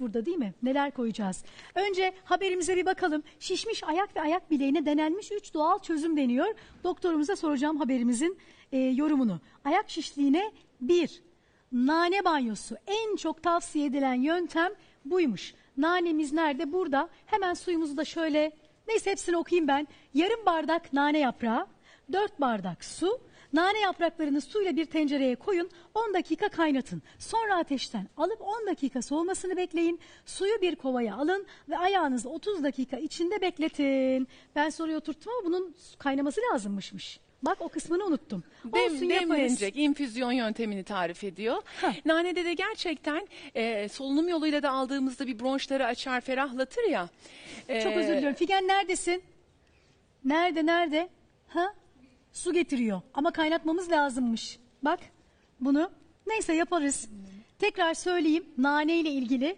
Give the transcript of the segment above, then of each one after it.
burada değil mi? Neler koyacağız? Önce haberimize bir bakalım. Şişmiş ayak ve ayak bileğine denenmiş 3 doğal çözüm deniyor. Doktorumuza soracağım haberimizin e, yorumunu. Ayak şişliğine 1. Nane banyosu en çok tavsiye edilen yöntem buymuş. Nanemiz nerede? Burada. Hemen suyumuzu da şöyle neyse hepsini okuyayım ben. Yarım bardak nane yaprağı, 4 bardak su, nane yapraklarını suyla bir tencereye koyun, 10 dakika kaynatın. Sonra ateşten alıp 10 dakika soğumasını bekleyin. Suyu bir kovaya alın ve ayağınızı 30 dakika içinde bekletin. Ben soruyu oturttum ama bunun kaynaması lazımmışmış. Bak o kısmını unuttum. Dem, Olsun yaparız. demlenecek infüzyon yöntemini tarif ediyor. Heh. Nanede de gerçekten e, solunum yoluyla da aldığımızda bir bronşları açar, ferahlatır ya. Çok E, özür diliyorum. Figen neredesin? Nerede nerede? Ha? Su getiriyor. Ama kaynatmamız lazımmış. Bak bunu. Neyse yaparız. Tekrar söyleyeyim nane ile ilgili.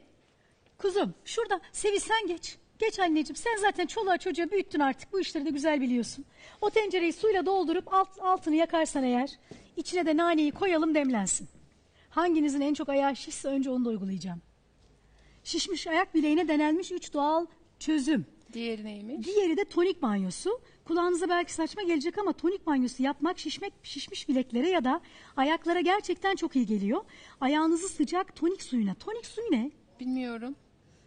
Kuzum şurada Sevi sen geç. Geç anneciğim sen zaten çoluğa çocuğa büyüttün artık bu işleri de güzel biliyorsun. O tencereyi suyla doldurup alt, altını yakarsan eğer içine de naneyi koyalım demlensin. Hanginizin en çok ayağı şişse önce onu da uygulayacağım. Şişmiş ayak bileğine denenmiş 3 doğal çözüm. Diğeri neymiş? Diğeri de tonik banyosu. Kulağınıza belki saçma gelecek ama tonik banyosu yapmak şişmek şişmiş bileklere ya da ayaklara gerçekten çok iyi geliyor. Ayağınızı sıcak tonik suyuna. Tonik suyu ne? Bilmiyorum.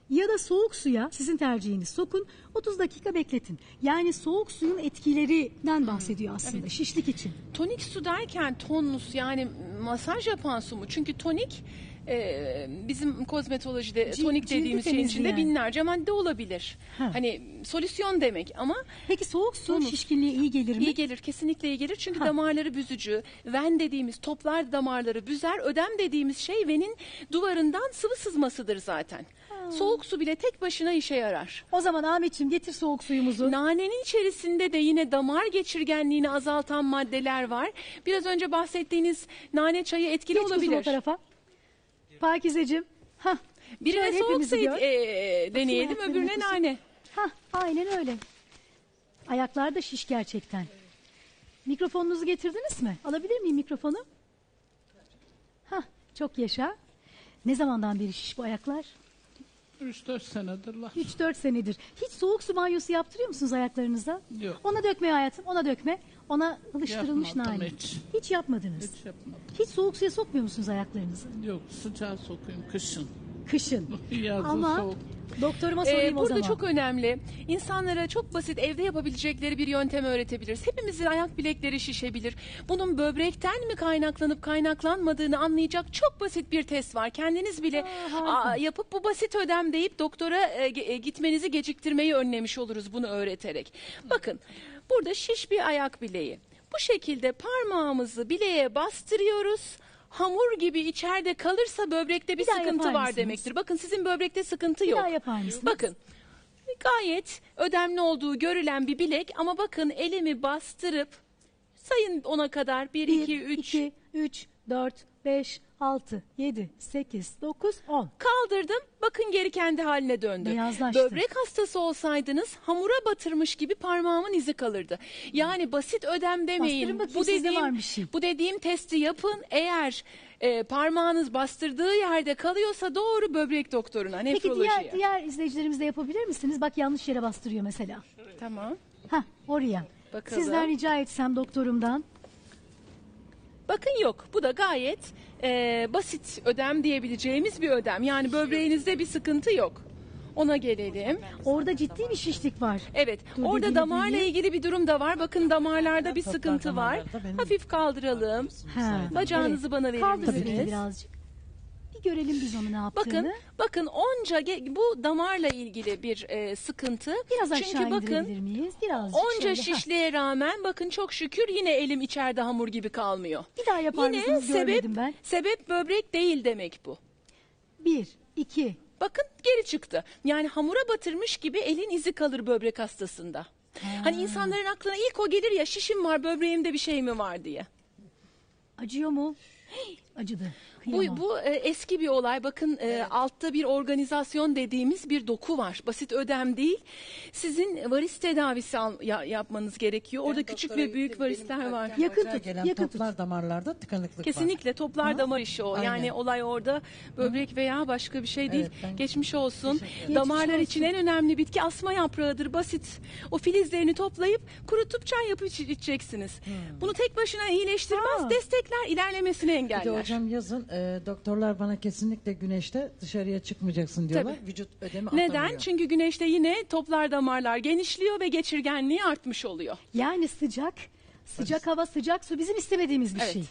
Ya da soğuk suya sizin tercihiniz sokun 30 dakika bekletin. Yani soğuk suyun etkilerinden bahsediyor aslında şişlik için. Tonik su derken tonus yani masaj yapan su mu? Çünkü tonik e, bizim kozmetolojide Cil- tonik dediğimiz şeyin içinde temizleyen. binlerce madde olabilir. Ha. Hani solüsyon demek ama Peki soğuk su Tonus. şişkinliğe iyi gelir mi? iyi gelir kesinlikle iyi gelir. Çünkü Ha. damarları büzücü. Ven dediğimiz toplar damarları büzer. Ödem dediğimiz şey venin duvarından sıvı sızmasıdır zaten. Soğuk su bile tek başına işe yarar. O zaman Ahmetciğim getir soğuk suyumuzu. Nanenin içerisinde de yine damar geçirgenliğini azaltan maddeler var. Biraz önce bahsettiğiniz nane çayı etkili Geç kuzum o olabilir. tarafa. Pakizeciğim. Hah. Birine Şöyle soğuk su gör. e, deneyelim, ayaklarını öbürüne kuzum. nane. Hah, aynen öyle. Ayaklar da şiş gerçekten. Mikrofonunuzu getirdiniz mi? Alabilir miyim mikrofonu? Hah, çok yaşa. Ne zamandan beri şiş bu ayaklar? 3-4 senedir var. 3-4 senedir. Hiç soğuk su banyosu yaptırıyor musunuz ayaklarınıza? Yok. Ona dökme hayatım, ona dökme. Ona alıştırılmış Yapmadım nane. hiç. Hiç yapmadınız. Hiç yapmadım. Hiç soğuk suya sokmuyor musunuz ayaklarınızı? Yok sıcağı sokayım kışın. Kışın. Yazın Ama soğuk. doktoruma Ee, sorayım o burada zaman. çok önemli. İnsanlara çok basit evde yapabilecekleri bir yöntem öğretebiliriz. Hepimizin ayak bilekleri şişebilir. Bunun böbrekten mi kaynaklanıp kaynaklanmadığını anlayacak çok basit bir test var. Kendiniz bile Aa, yapıp bu basit ödem deyip doktora e, ge- e, gitmenizi geciktirmeyi önlemiş oluruz bunu öğreterek. Bakın burada şiş bir ayak bileği. Bu şekilde parmağımızı bileğe bastırıyoruz. Hamur gibi içeride kalırsa böbrekte bir, Bir sıkıntı var demektir. Bakın sizin böbrekte sıkıntı Bir yok. daha yapar mısınız? Bakın gayet ödemli olduğu görülen bir bilek ama bakın elimi bastırıp sayın ona kadar 1, 1, 2, 3 2, 3, 4, 5, 6, 7, 8, 9, 10. kaldırdım bakın geri kendi haline döndü. Beyazlaştı. Böbrek hastası olsaydınız hamura batırmış gibi parmağımın izi kalırdı. Yani basit ödem demeyin. Bastırın bakayım sizde var bir şey. bu dediğim testi yapın. Eğer e, parmağınız bastırdığı yerde kalıyorsa doğru böbrek doktoruna, Peki nefrolojiye. diğer, diğer izleyicilerimiz de yapabilir misiniz? Bak yanlış yere bastırıyor mesela. Tamam. Hah oraya. Bakalım. Sizden rica etsem doktorumdan. Bakın yok. Bu da gayet e, basit ödem diyebileceğimiz bir ödem. Yani böbreğinizde bir sıkıntı yok. Ona gelelim. Orada ciddi bir şişlik var. Evet. Dur, orada damarla duyayım. ilgili bir durum da var. Bakın damarlarda bir sıkıntı var. Hafif kaldıralım. Ha, Bacağınızı bana verir Kaldır misiniz? beni birazcık. Görelim biz onu ne yaptığını. Bakın, bakın onca bu damarla ilgili bir e, sıkıntı. Biraz aşağı Çünkü bakın miyiz? Birazcık onca şöyle. Ha, şişliğe rağmen bakın çok şükür yine elim içeride hamur gibi kalmıyor. Bir daha yapar Yine mısınız? sebep Görmedim ben. sebep böbrek değil demek bu. Bir, iki. Bakın geri çıktı. Yani hamura batırmış gibi elin izi kalır böbrek hastasında. Hani insanların aklına ilk o gelir ya şişim var böbreğimde bir şey mi var diye. Acıyor mu? Hey, acıdı. Bu, bu e, eski bir olay. Bakın e, altta bir organizasyon dediğimiz bir doku var. Basit ödem değil. Sizin varis tedavisi al- ya- yapmanız gerekiyor. Orada küçük ve büyük varisler var. Yakın tut, toplar damarlarda tıkanıklık var. Kesinlikle toplar damar işi o. Yani Aynen. olay orada böbrek veya başka bir şey değil. Evet, ben- Geçmiş olsun. Geçmiş Damarlar olsun. için en önemli bitki asma yaprağıdır. Basit. O filizlerini toplayıp kurutup çay yapıp iç- içeceksiniz. Bunu tek başına iyileştirmez, Aa. destekler, ilerlemesini Bir de engeller. hocam yazın e, doktorlar bana kesinlikle güneşte dışarıya çıkmayacaksın diyorlar. Vücut ödemi Neden? atamıyor. Çünkü güneşte yine toplar damarlar genişliyor ve geçirgenliği artmış oluyor. Yani sıcak, sıcak hava, sıcak su bizim istemediğimiz bir Evet. şey.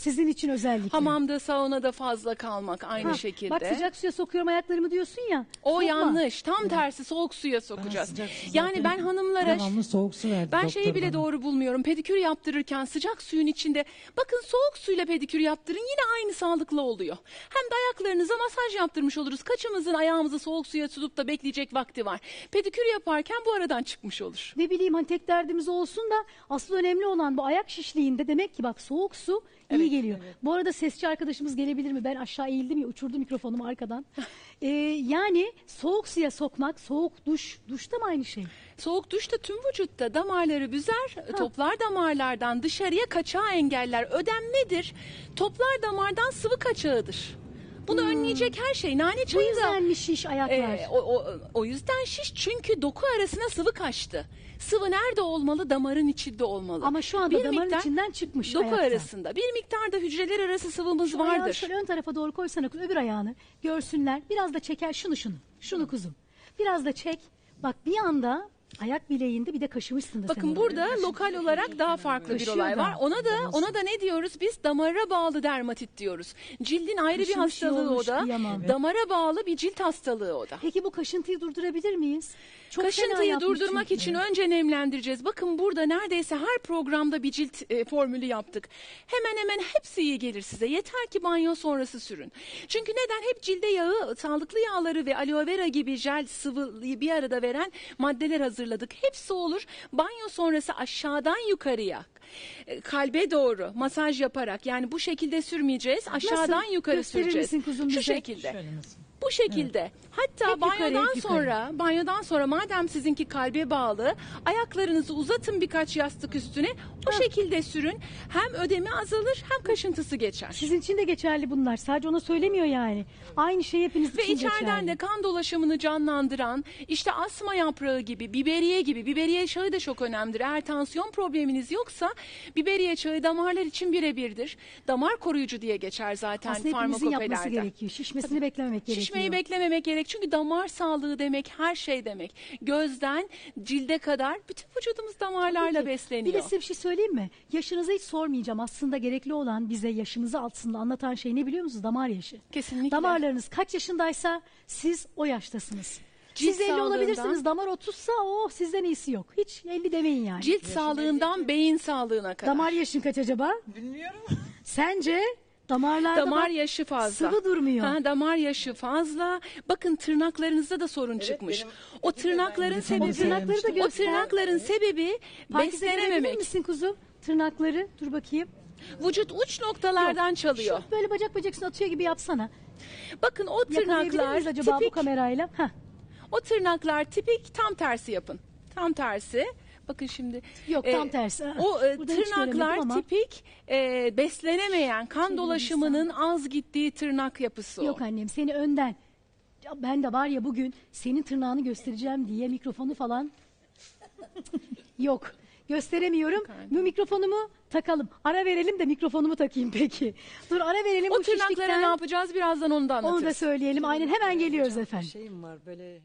Sizin için özellikle. Hamamda, saunada fazla kalmak aynı Ha, şekilde. Bak sıcak suya sokuyorum ayaklarımı diyorsun ya. o sokma. yanlış. Tam tersi soğuk suya sokacağız. sıcak su yani zaten ben hanımlara Devamlı soğuk su verdi Ben doktor şeyi bile bana. doğru bulmuyorum. Pedikür yaptırırken sıcak suyun içinde bakın soğuk suyla pedikür yaptırın yine aynı sağlıklı oluyor. Hem de ayaklarınıza masaj yaptırmış oluruz. Kaçımızın ayağımızı soğuk suya tutup da bekleyecek vakti var. Pedikür yaparken bu aradan çıkmış olur. Ne bileyim hani tek derdimiz olsun da asıl önemli olan bu ayak şişliğinde demek ki bak soğuk su iyi geliyor. Bu arada sesçi arkadaşımız gelebilir mi? Ben aşağı eğildim ya uçurdu mikrofonumu arkadan. Ee, yani soğuk suya sokmak, soğuk duş, duşta mı aynı şey? Soğuk duş da tüm vücutta damarları büzer, toplar damarlardan dışarıya kaçağı engeller. Ödem nedir? Toplar damardan sıvı kaçağıdır. Bunu önleyecek her şey. Nane Hmm. Bu çayı da yüzden mi şiş ayaklar? Ee, o, o, o yüzden şiş çünkü doku arasına sıvı kaçtı. Sıvı nerede olmalı? Damarın içinde olmalı. Ama şu anda Bir damarın miktar içinden çıkmış Doku ayakta. arasında. Bir miktarda hücreler arası sıvımız Şu ayağı vardır. şöyle ön tarafa doğru koysana öbür ayağını. Görsünler. Biraz da çeker şunu şunu. Şunu kuzum. Biraz da çek. Bak bir anda ayak bileğinde bir de kaşımışsın da sen Bakın orada. burada lokal olarak daha farklı bir Kaşıyor olay da. var. Ona da ona da ne diyoruz? Biz damara bağlı dermatit diyoruz. Cildin ayrı bir Kaşımış, hastalığı o yolmuş, da. kıyamam. Damara bağlı bir cilt hastalığı o da. Peki bu kaşıntıyı durdurabilir miyiz? Çok fena Kaşıntıyı yapmış durdurmak çünkü. için önce nemlendireceğiz. Bakın burada neredeyse her programda bir cilt e, formülü yaptık. Hemen hemen hepsi iyi gelir size. Yeter ki banyo sonrası sürün. Çünkü neden? Hep cilde yağı, sağlıklı yağları ve aloe vera gibi jel sıvıyı bir arada veren maddeler hazırladık. Hepsi olur. Banyo sonrası aşağıdan yukarıya e, kalbe doğru masaj yaparak yani bu şekilde sürmeyeceğiz. Aşağıdan yukarı Gösterir süreceğiz. misin kuzum Şu bize? şekilde. Şöyle nasıl? Bu şekilde. Hatta Hep yukarı, banyodan yukarı. sonra, banyodan sonra madem sizinki kalbe bağlı, ayaklarınızı uzatın birkaç yastık üstüne. O şekilde sürün. Hem ödemi azalır, hem kaşıntısı geçer. Sizin için de geçerli bunlar. Sadece ona söylemiyor yani. Aynı şey hepiniz Ve için içeriden geçerli. de kan dolaşımını canlandıran, işte asma yaprağı gibi, biberiye gibi, biberiye çayı da çok önemlidir. Eğer tansiyon probleminiz yoksa, biberiye çayı damarlar için birebirdir. Damar koruyucu diye geçer zaten Aslında hepimizin yapması farmakopelerden. gerekiyor. Şişmesini beklememek gerekiyor. Şişmeyi beklememek gerek. Çünkü damar sağlığı demek her şey demek. Gözden cilde kadar bütün vücudumuz damarlarla besleniyor. Bir de size bir şey söyleyeyim mi? Yaşınızı hiç sormayacağım. Aslında gerekli olan bize yaşınızı aslında anlatan şey ne biliyor musunuz? Damar yaşı. Kesinlikle. Damarlarınız kaç yaşındaysa siz o yaştasınız. Cilt siz 50 sağlığından- olabilirsiniz. Damar 30'sa o sizden iyisi yok. Hiç 50 demeyin yani. Cilt sağlığından beyin sağlığına kadar. Damar yaşın kaç acaba? Bilmiyorum. Sence damarlarda Damar bak, yaşı fazla. sıvı durmuyor. Ha, damar yaşı fazla. Bakın tırnaklarınızda da sorun çıkmış. benim- O tırnakların sebebi tırnakları da o tırnakların sebebi Pakize görebilir beslenememek. misin kuzum? Tırnakları dur bakayım. Vücut uç noktalardan çalıyor. Şu böyle bacak bacak atıyor gibi yapsana. Bakın o Yakalayabilir tırnaklar miyiz acaba bu tipik kamerayla? Heh. O tırnaklar tipik tam tersi yapın. Tam tersi. Bakın şimdi. Yok, e, tam tersi. O e, Burada hiç tırnaklar göremedim ama. tipik e, beslenemeyen kan dolaşımının az gittiği tırnak yapısı o. Yok annem seni önden. Ya Ben de var ya bugün senin tırnağını göstereceğim diye mikrofonu falan yok. Gösteremiyorum. Bu mikrofonumu takalım. Ara verelim de mikrofonumu takayım peki. Dur ara verelim O bu tırnaklara şişlikten. ne yapacağız birazdan onu da anlatırız. Onu da söyleyelim. Aynen hemen geliyoruz efendim. Şeyim var böyle